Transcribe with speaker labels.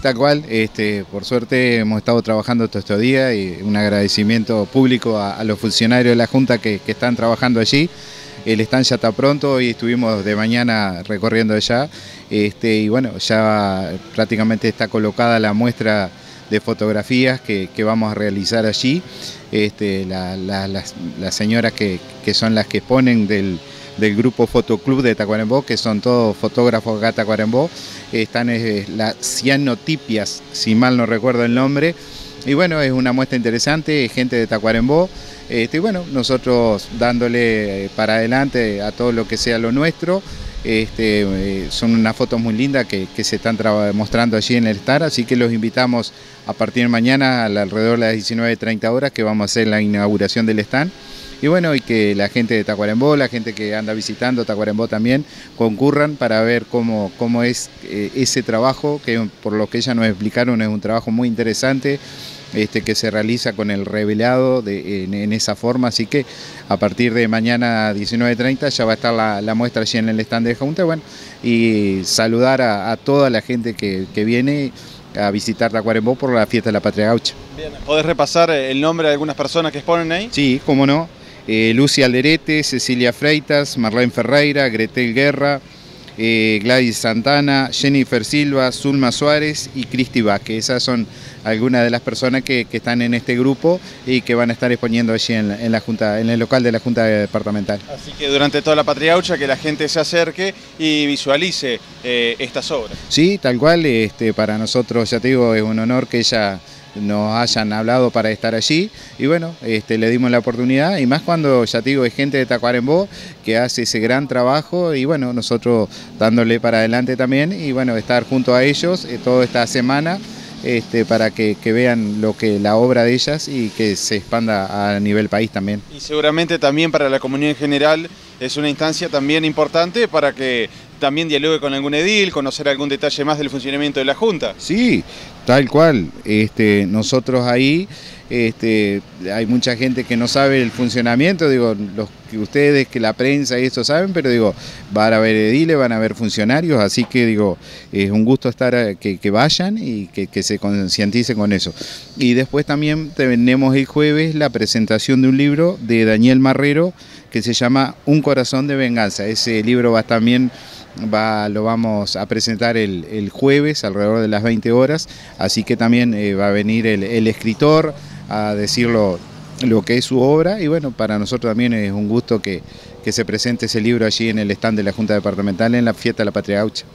Speaker 1: tal cual. Este, por suerte hemos estado trabajando todos estos días y un agradecimiento público a, los funcionarios de la Junta que, están trabajando allí. El stand ya está pronto y estuvimos de mañana recorriendo allá. Este, y bueno, ya prácticamente está colocada la muestra de fotografías que, vamos a realizar allí. Este, las, señoras que, que son las que ponen del, del grupo Fotoclub de Tacuarembó, que son todos fotógrafos acá de Tacuarembó. Están las cianotipias, si mal no recuerdo el nombre. Y bueno, es una muestra interesante, gente de Tacuarembó. Este, y bueno, nosotros dándole eh, para adelante a todo lo que sea lo nuestro. Este, eh, son unas fotos muy lindas que, se están mostrando allí en el STAR, así que los invitamos a partir de mañana alrededor de las 19.30 horas que vamos a hacer la inauguración del stand y bueno, y que la gente de Tacuarembó, la gente que anda visitando Tacuarembó también, concurran para ver cómo, cómo es eh, ese trabajo, que por lo que ella nos explicaron es un trabajo muy interesante, este, que se realiza con el revelado en, esa forma, así que a partir de mañana 19.30 ya va a estar la, muestra allí en el stand de Junta, bueno, y saludar a, toda la gente que, viene a visitar Tacuarembó por la fiesta de la Patria Gaucha.
Speaker 2: Bien, ¿podés repasar el nombre de algunas personas que exponen ahí?
Speaker 1: Sí, cómo no. Eh, Lucia Alderete, Cecilia Freitas, Marlene Ferreira, Gretel Guerra, eh, Gladys Santana, Jennifer Silva, Zulma Suárez y Cristi Vázquez. Esas son algunas de las personas que, están en este grupo y que van a estar exponiendo allí en, la junta, en el local de la Junta Departamental.
Speaker 2: Así que durante toda la Patriaucha que la gente se acerque y visualice eh, estas obras.
Speaker 1: Sí, tal cual, este, para nosotros, ya te digo, es un honor que ella nos hayan hablado para estar allí y bueno, este, le dimos la oportunidad y más cuando, ya te digo, es gente de Tacuarembó que hace ese gran trabajo y bueno, nosotros dándole para adelante también y bueno, estar junto a ellos eh, toda esta semana este, para que, vean lo que la obra de ellas y que se expanda a nivel país también.
Speaker 2: Y seguramente también para la comunidad en general es una instancia también importante para que también dialogue con algún edil, conocer algún detalle más del funcionamiento de la Junta.
Speaker 1: Sí, tal cual. Este, nosotros ahí este, hay mucha gente que no sabe el funcionamiento, digo, los que ustedes, que la prensa y esto saben, pero digo, van a haber ediles, van a haber funcionarios, así que digo, es un gusto estar eh, que, vayan y que, se concienticen con eso. Y después también tenemos el jueves la presentación de un libro de Daniel Marrero que se llama Un corazón de venganza. Ese libro va también Va, lo vamos a presentar el, jueves alrededor de las 20 horas, así que también eh, va a venir el escritor, a decir lo, que es su obra y bueno, para nosotros también es un gusto que, que se presente ese libro allí en el stand de la Junta Departamental en la fiesta de la Patria Gaucha.